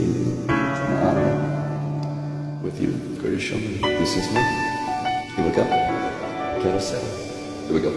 With you, an honor. With you, Curtis Shulman, Lisa Smith. Here we go. Carousel. Here we go.